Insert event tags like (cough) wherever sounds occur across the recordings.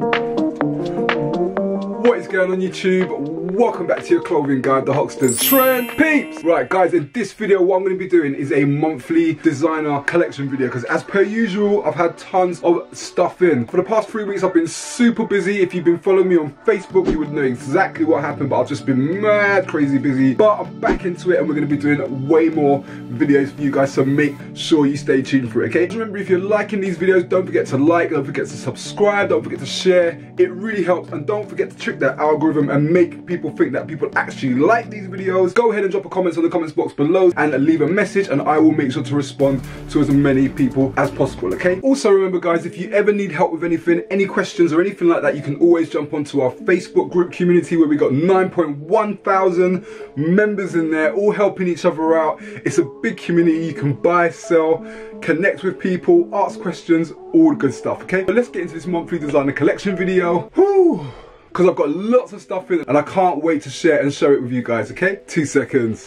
Thank you. What is going on YouTube? Welcome back to your clothing guide, the Hoxton Trend Peeps! Right guys, in this video what I'm going to be doing is a monthly designer collection video because as per usual, I've had tons of stuff in. For the past three weeks I've been super busy. If you've been following me on Facebook, you would know exactly what happened, but I've just been mad crazy busy. But I'm back into it and we're going to be doing way more videos for you guys, so make sure you stay tuned for it, okay? Remember, if you're liking these videos, don't forget to like, don't forget to subscribe, don't forget to share. It really helps, and don't forget to trick that algorithm and make people think that people actually like these videos. Go ahead and drop a comment on the comments box below and leave a message, and I will make sure to respond to as many people as possible, okay? Also, remember, guys, if you ever need help with anything, any questions or anything like that, you can always jump onto our Facebook group community where we got 9.1 thousand members in there, all helping each other out. It's a big community. You can buy, sell, connect with people, ask questions, all the good stuff, okay? But let's get into this monthly designer collection video. Because I've got lots of stuff in and I can't wait to share and share it with you guys, okay? Two seconds.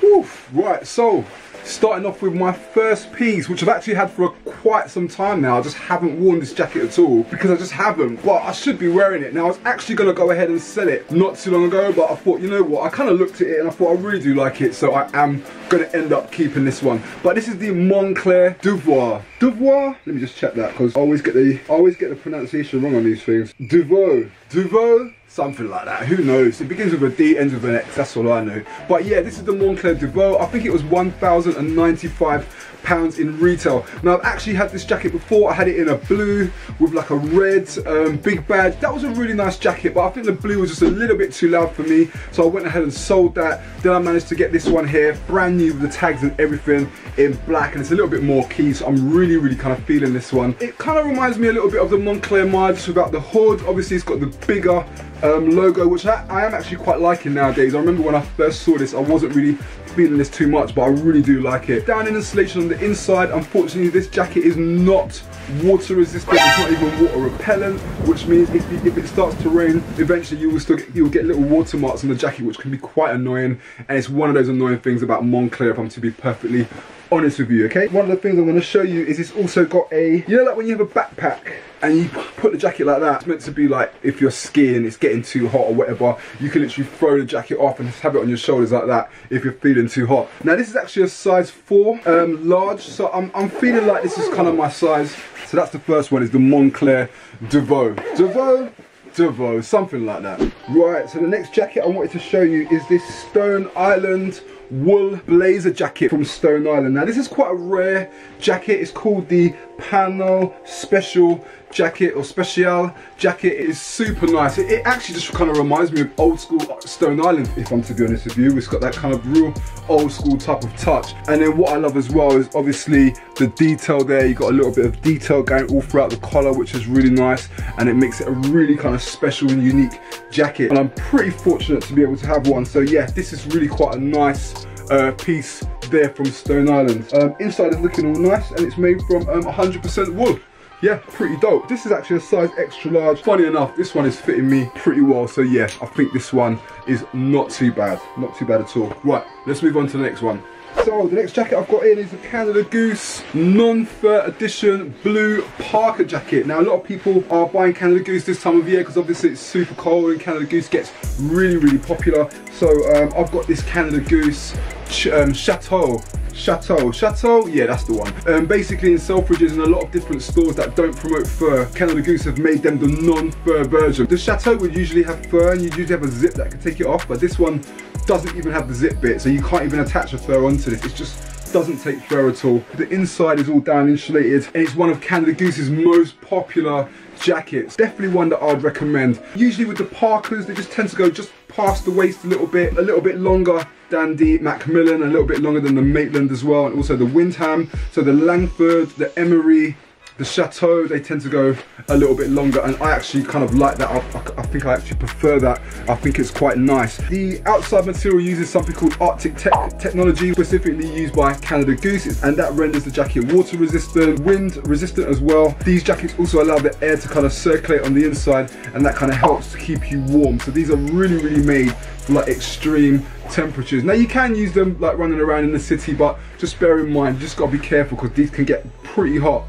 Whew. Right, so starting off with my first piece, which I've actually had for quite some time now. I just haven't worn this jacket at all because I just haven't. But I should be wearing it. Now, I was actually going to go ahead and sell it not too long ago, but I thought, you know what, I kind of looked at it and I thought I really do like it, so I am going to end up keeping this one. But this is the Moncler Devoir. Devoir? Let me just check that because I always get the I always get the pronunciation wrong on these things. Devaux. Devaux? Something like that, who knows? It begins with a D, ends with an X, that's all I know. But yeah, this is the Moncler Devaux. I think it was 1,095 pounds in retail. Now I've actually had this jacket before. I had it in a blue with like a red um, big badge. That was a really nice jacket, but I think the blue was just a little bit too loud for me. So I went ahead and sold that. Then I managed to get this one here, brand new with the tags and everything in black. And it's a little bit more key, so I'm really, really kind of feeling this one. It kind of reminds me a little bit of the Moncler Mile, without the hood. Obviously it's got the bigger um, logo, which I, I am actually quite liking nowadays. I remember when I first saw this, I wasn't really feeling this too much, but I really do like it. Down in insulation on the inside, unfortunately this jacket is not water resistant, it's not even water repellent, which means if, if it starts to rain, eventually you will still get, you'll get little watermarks on the jacket, which can be quite annoying. And it's one of those annoying things about Moncler, if I'm to be perfectly honest with you, okay? One of the things I'm gonna show you is it's also got a, you know like when you have a backpack and you put the jacket like that, it's meant to be like if you're skiing, it's getting too hot or whatever, you can literally throw the jacket off and just have it on your shoulders like that if you're feeling too hot. Now this is actually a size four, um, large, so I'm, I'm feeling like this is kind of my size. So that's the first one, is the Moncler Devaux. Devaux, Devaux, something like that. Right, so the next jacket I wanted to show you is this Stone Island wool blazer jacket from Stone Island. Now this is quite a rare jacket. It's called the Panno Speciale jacket or Special jacket. Is super nice. It, it, actually just kind of reminds me of old school Stone Island, if I'm to be honest with you. It's got that kind of real old school type of touch. And then what I love as well is obviously the detail there. You got a little bit of detail going all throughout the collar, which is really nice. And it makes it a really kind of special and unique jacket. And I'm pretty fortunate to be able to have one. So yeah, this is really quite a nice uh, piece there from Stone Island. Um, inside is looking all nice and it's made from 100% um, wool. Yeah, pretty dope. This is actually a size extra large. Funny enough, this one is fitting me pretty well. So yeah, I think this one is not too bad. Not too bad at all. Right, let's move on to the next one. So the next jacket I've got in is a Canada Goose non-fur edition blue parka jacket. Now a lot of people are buying Canada Goose this time of year because obviously it's super cold and Canada Goose gets really really popular. So um, I've got this Canada Goose um, Chateau Chateau. Chateau? Yeah, that's the one. Um, basically in Selfridges and a lot of different stores that don't promote fur, Canada Goose have made them the non-fur version. The Chateau would usually have fur and you'd usually have a zip that could take it off, but this one doesn't even have the zip bit, so you can't even attach a fur onto this. It's just doesn't take fur at all. The inside is all down insulated and it's one of Canada Goose's most popular jackets. Definitely one that I'd recommend. Usually with the Parkas, they just tend to go just past the waist a little bit, a little bit longer than the Macmillan, a little bit longer than the Maitland as well, and also the Windham. So the Langford, the Emory, the Chateau, they tend to go a little bit longer and I actually kind of like that. I, I, think I actually prefer that. I think it's quite nice. The outside material uses something called Arctic te technology, specifically used by Canada Goose, and that renders the jacket water resistant, wind resistant as well. These jackets also allow the air to kind of circulate on the inside and that kind of helps to keep you warm. So these are really, really made for like extreme temperatures. Now you can use them like running around in the city, but just bear in mind, just gotta be careful because these can get pretty hot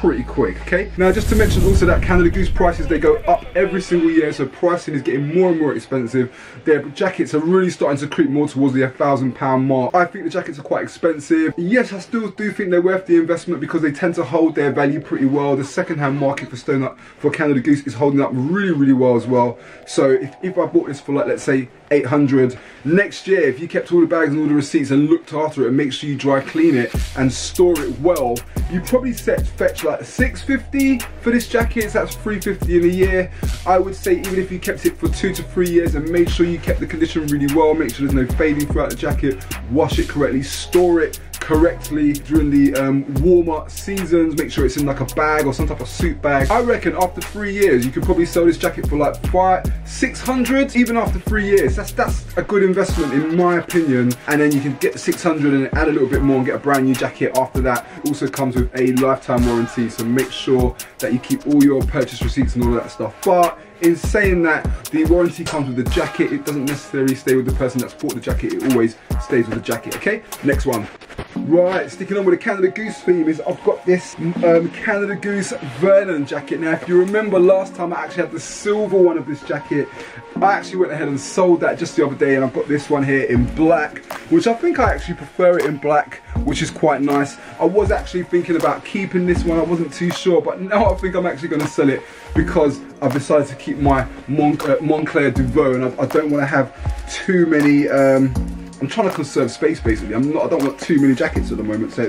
pretty quick, okay? Now, just to mention also that Canada Goose prices, they go up every single year, so pricing is getting more and more expensive. Their jackets are really starting to creep more towards the thousand pound mark. I think the jackets are quite expensive. Yes, I still do think they're worth the investment because they tend to hold their value pretty well. The second-hand market for Stone Up for Canada Goose is holding up really, really well as well. So if, if I bought this for like, let's say 800 next year if you kept all the bags and all the receipts and looked after it and make sure you dry clean it and store it well you probably set fetch like 650 for this jacket so that's 350 in a year. I would say even if you kept it for two to three years and made sure you kept the condition really well make sure there's no fading throughout the jacket wash it correctly store it correctly during the um, warmer seasons. Make sure it's in like a bag or some type of suit bag. I reckon after three years, you could probably sell this jacket for like five, 600, even after three years. That's, that's a good investment in my opinion. And then you can get 600 and add a little bit more and get a brand new jacket after that. also comes with a lifetime warranty. So make sure that you keep all your purchase receipts and all that stuff. But in saying that the warranty comes with the jacket it doesn't necessarily stay with the person that's bought the jacket it always stays with the jacket okay next one Right, sticking on with the Canada Goose theme is I've got this um, Canada Goose Vernon jacket. Now, if you remember last time I actually had the silver one of this jacket, I actually went ahead and sold that just the other day and I've got this one here in black, which I think I actually prefer it in black, which is quite nice. I was actually thinking about keeping this one, I wasn't too sure, but now I think I'm actually going to sell it because I've decided to keep my Mon uh, Moncler Duveau and I, I don't want to have too many um, I'm trying to conserve space basically. I'm not. I don't want too many jackets at the moment, so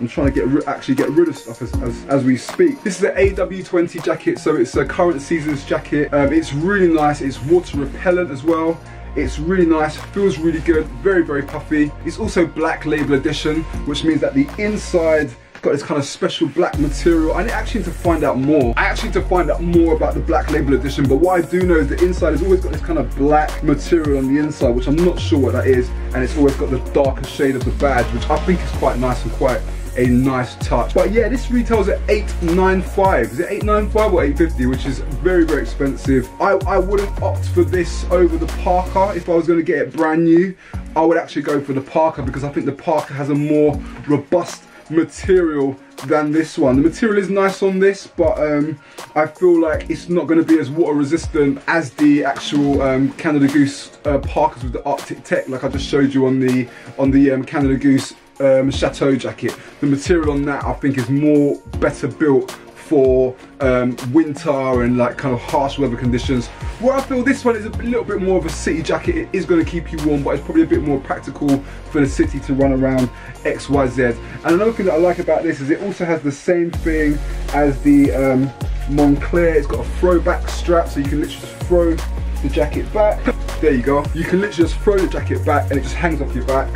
I'm trying to get actually get rid of stuff as, as, as, we speak. This is an AW20 jacket, so it's a current season's jacket. Um, it's really nice. It's water repellent as well. It's really nice, feels really good, very, very puffy. It's also black label edition, which means that the inside got this kind of special black material. I actually need to find out more. I actually need to find out more about the black label edition, but what I do know is the inside has always got this kind of black material on the inside, which I'm not sure what that is, and it's always got the darker shade of the badge, which I think is quite nice and quite a nice touch. But yeah, this retails at 895. Is it 895 or 850, which is very, very expensive. I, I wouldn't opt for this over the Parka if I was gonna get it brand new. I would actually go for the Parka because I think the Parka has a more robust material than this one. The material is nice on this, but um, I feel like it's not going to be as water resistant as the actual um, Canada Goose uh, Parkas with the Arctic Tech, like I just showed you on the on the um, Canada Goose um, Chateau jacket. The material on that I think is more better built for um, winter and like kind of harsh weather conditions. Where I feel this one is a little bit more of a city jacket. It is going to keep you warm, but it's probably a bit more practical for the city to run around X, Y, Z. And another thing that I like about this is it also has the same thing as the um, Moncler. It's got a throwback strap, so you can literally just throw the jacket back. There you go. You can literally just throw the jacket back and it just hangs off your back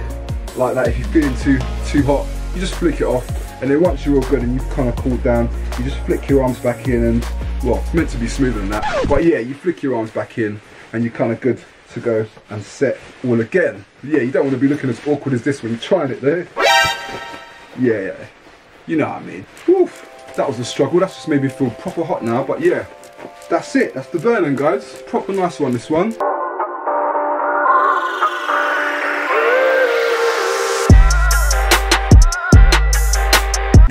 like that. If you're feeling too, too hot, you just flick it off and then once you're all good and you've kind of cooled down, you just flick your arms back in and, well, meant to be smoother than that. But yeah, you flick your arms back in and you're kind of good to go and set all again. Yeah, you don't want to be looking as awkward as this when you're trying it though. Yeah, yeah. You know what I mean. Oof, that was a struggle. That's just made me feel proper hot now. But yeah, that's it. That's the Vernon, guys. Proper nice one, this one.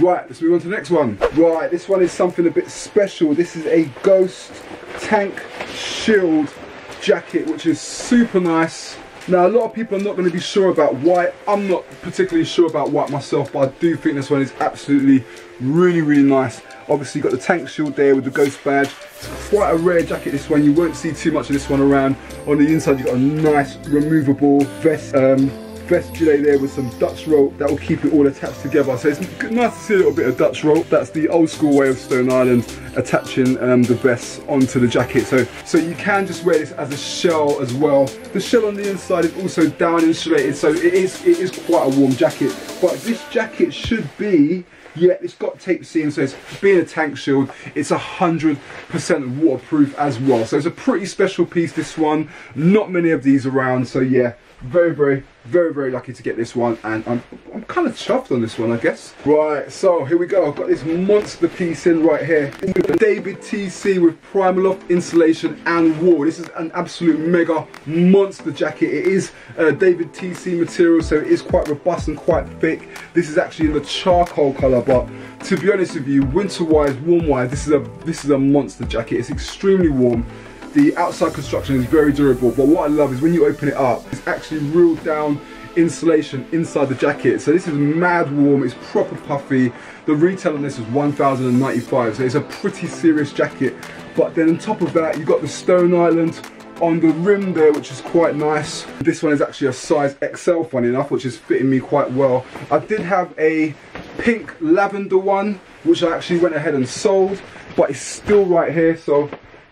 Right, let's move on to the next one. Right, this one is something a bit special. This is a Ghost Tank Shield jacket, which is super nice. Now, a lot of people are not going to be sure about white. I'm not particularly sure about white myself, but I do think this one is absolutely really, really nice. Obviously, got the tank shield there with the ghost badge. It's quite a rare jacket, this one. You won't see too much of this one around. On the inside, you've got a nice removable vest um, vest gilet there with some Dutch rope that will keep it all attached together. So it's nice to see a little bit of Dutch rope. That's the old school way of Stone Island attaching um, the vest onto the jacket. So, so you can just wear this as a shell as well. The shell on the inside is also down insulated, so it is, it is quite a warm jacket. But this jacket should be yeah, it's got tape seam, so it's being a tank shield, it's 100% waterproof as well. So it's a pretty special piece, this one. Not many of these around, so yeah, very, very, very, very lucky to get this one, and I'm, I'm kind of chuffed on this one, I guess. Right, so here we go. I've got this monster piece in right here. David TC with Primaloft insulation and wool. This is an absolute mega monster jacket. It is uh, David TC material, so it is quite robust and quite thick. This is actually in the charcoal color, but to be honest with you, winter-wise, warm-wise, this is a this is a monster jacket. It's extremely warm. The outside construction is very durable, but what I love is when you open it up, it's actually real down insulation inside the jacket. So this is mad warm, it's proper puffy. The retail on this is 1,095, so it's a pretty serious jacket. But then on top of that, you've got the Stone Island on the rim there, which is quite nice. This one is actually a size XL, funny enough, which is fitting me quite well. I did have a pink lavender one, which I actually went ahead and sold, but it's still right here, so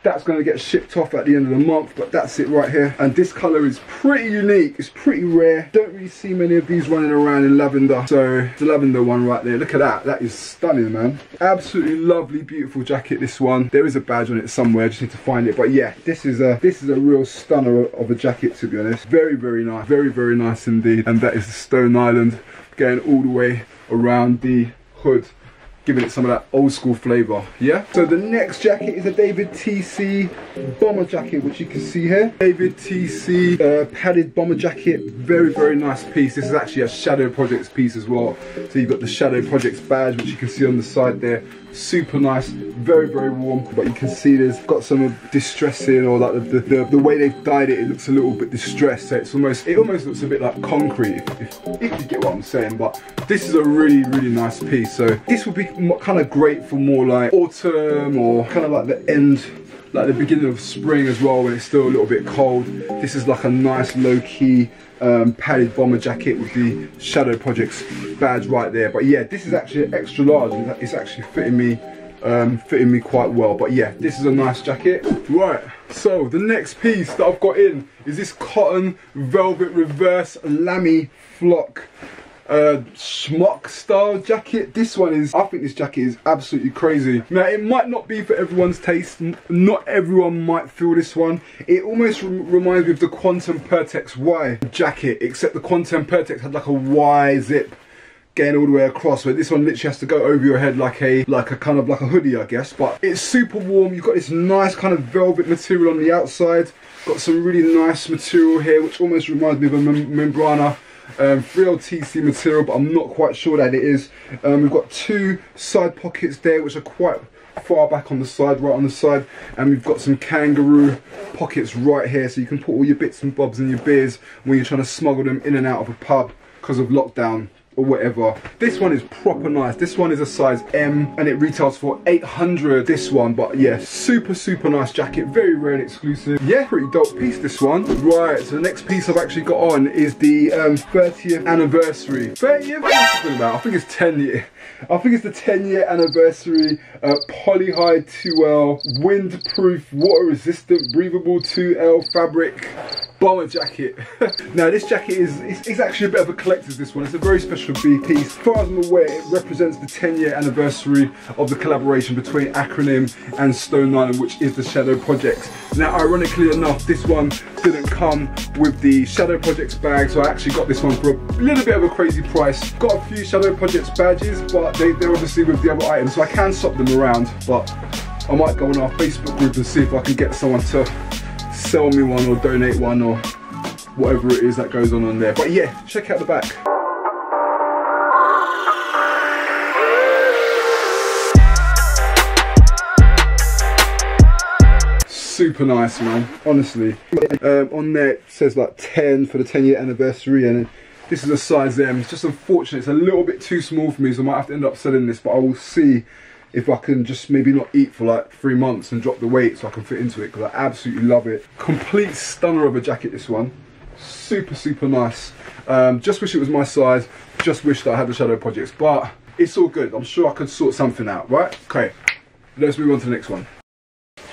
that's going to get shipped off at the end of the month, but that's it right here. And this color is pretty unique. It's pretty rare. Don't really see many of these running around in lavender. So the lavender one right there. Look at that. That is stunning, man. Absolutely lovely, beautiful jacket, this one. There is a badge on it somewhere. I just need to find it. But yeah, this is a this is a real stunner of a jacket, to be honest. Very, very nice. Very, very nice indeed. And that is the Stone Island going all the way around the hood giving it some of that old school flavor yeah? So the next jacket is a david tc bomber jacket which you can see here. David tc uh, padded bomber jacket. Very very nice piece. This is actually a shadow projects piece as well. So you've got the shadow projects badge which you can see on the side there super nice very very warm but you can see there's got some distressing or like the, the, the, way they've dyed it it looks a little bit distressed. So it's almost it almost looks a bit like concrete if, if, if you get what I'm saying but this is a really really nice piece. So this would be kind of great for more like autumn or kind of like the end like the beginning of spring as well when it's still a little bit cold this is like a nice low-key um, padded bomber jacket with the Shadow Projects badge right there. But yeah, this is actually extra large it's actually fitting me um, fitting me quite well. But yeah, this is a nice jacket. Right, so the next piece that I've got in is this cotton velvet reverse lamy flock uh, smock style jacket. This one is, I think this jacket is absolutely crazy. Now it might not be for everyone's taste, not everyone might feel this one. It almost reminds me of the Quantum Pertex Y jacket, except the Quantum Pertex had like a Y zip getting all the way across but this one literally has to go over your head like a like a kind of like a hoodie I guess but it's super warm you've got this nice kind of velvet material on the outside got some really nice material here which almost reminds me of a mem membrana um, 3LTC material, but I'm not quite sure that it is. Um, we've got two side pockets there, which are quite far back on the side, right on the side, and we've got some kangaroo pockets right here, so you can put all your bits and bobs and your beers when you're trying to smuggle them in and out of a pub because of lockdown or whatever. This one is proper nice. This one is a size M and it retails for 800 this one. But yeah, super, super nice jacket. Very rare and exclusive. Yeah, pretty dope piece this one. Right, so the next piece I've actually got on is the um, 30th anniversary. 30th? What am I about? I think it's 10 year. I think it's the 10 year anniversary uh, Polyhide 2L windproof water resistant breathable 2L fabric bomber jacket. (laughs) now this jacket is it's, it's, actually a bit of a collector's this one. It's a very special piece. As far as I'm aware it represents the 10 year anniversary of the collaboration between Acronym and Stone Island which is the Shadow Project. Now ironically enough this one didn't come with the Shadow Projects bag so I actually got this one for a little bit of a crazy price. Got a few Shadow Projects badges but they, they're obviously with the other items so I can swap them around but I might go on our Facebook group and see if I can get someone to sell me one or donate one or whatever it is that goes on on there. But yeah, check out the back. super nice man honestly um, on there says like 10 for the 10 year anniversary and this is a size M it's just unfortunate it's a little bit too small for me so I might have to end up selling this but I will see if I can just maybe not eat for like three months and drop the weight so I can fit into it because I absolutely love it. Complete stunner of a jacket this one. Super, super nice. Um, just wish it was my size. Just wish that I had the Shadow Projects, but it's all good. I'm sure I could sort something out, right? Okay, let's move on to the next one.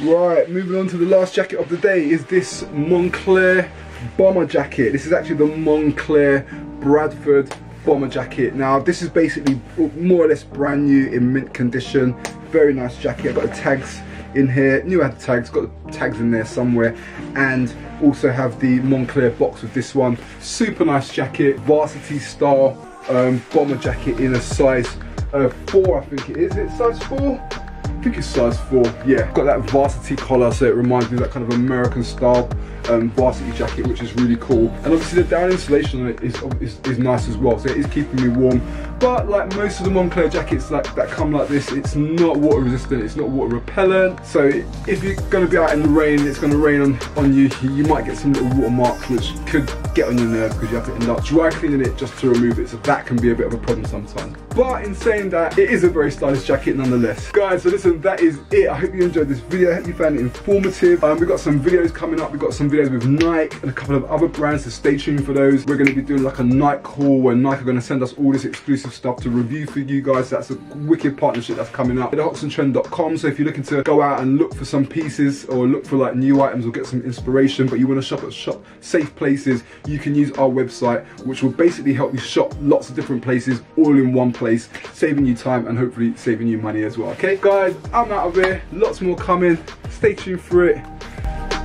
Right, moving on to the last jacket of the day is this Moncler bomber jacket. This is actually the Moncler Bradford bomber jacket. Now this is basically more or less brand new in mint condition. Very nice jacket. I've got the tags in here, new ad tags, got tags in there somewhere, and also have the Moncler box with this one. Super nice jacket, varsity style um, bomber jacket in a size uh, four, I think it is. Is it size four? Think it's size four. Yeah, got that varsity collar, so it reminds me of that kind of American style um, varsity jacket, which is really cool. And obviously the down insulation on it is, is, is nice as well, so it is keeping me warm. But like most of the Moncler jackets like, that come like this, it's not water resistant, it's not water repellent. So if you're gonna be out in the rain, it's gonna rain on, on you, you might get some little water marks which could get on your nerve because you have to end up dry cleaning it just to remove it. So that can be a bit of a problem sometimes. But in saying that, it is a very stylish jacket nonetheless. Guys, so listen, that is it. I hope you enjoyed this video. I hope you found it informative. Um, we've got some videos coming up. We've got some videos with Nike and a couple of other brands, so stay tuned for those. We're going to be doing like a Nike haul where Nike are going to send us all this exclusive stuff to review for you guys. That's a wicked partnership that's coming up. At hoxtontrend.com, so if you're looking to go out and look for some pieces or look for like new items or get some inspiration, but you want to shop at shop safe places, you can use our website, which will basically help you shop lots of different places all in one place, saving you time and hopefully saving you money as well. Okay, guys, I'm out of here. Lots more coming. Stay tuned for it.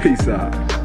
Peace out.